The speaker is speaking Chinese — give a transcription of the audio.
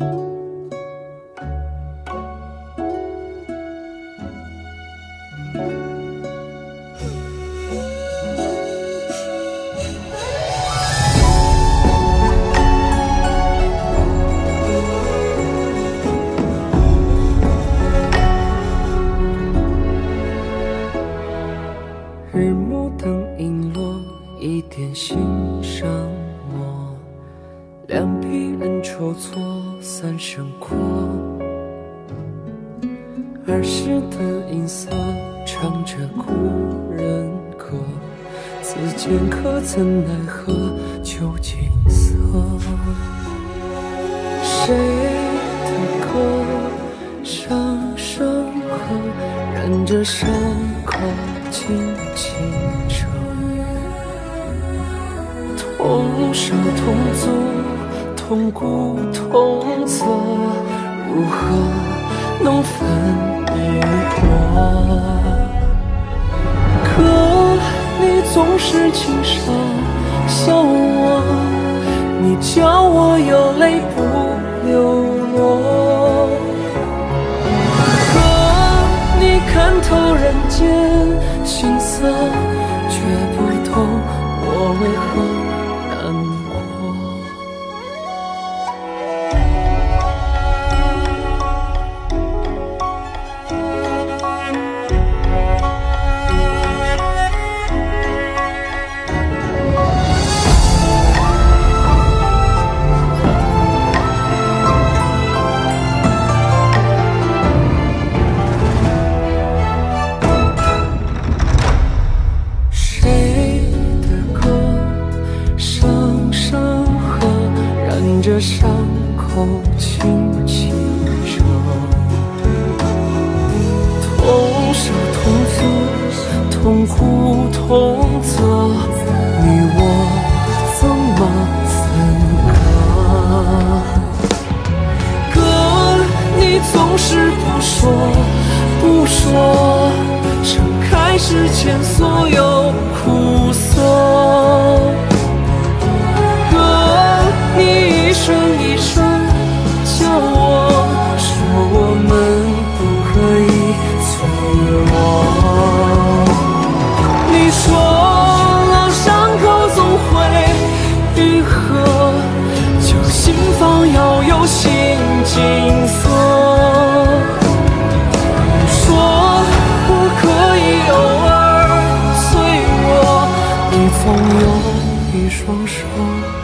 日暮灯影落，一点心伤，两匹人筹措，三生过。儿时的音色，唱着故人歌，此间可曾奈何旧景色？谁的歌，声声和，染着伤口。轻轻扯，同手同足，同苦同泽，如何能分你我？可你总是轻声笑我，你叫我有泪不流落。可你看透人间。心色，却不懂我为何伤口轻轻扯，同手同足，同苦同责，你我怎么分割？歌，你总是不说不说，盛开世间所有苦涩。为何求心房要有新景色你说我可以偶尔脆弱你总有一双手。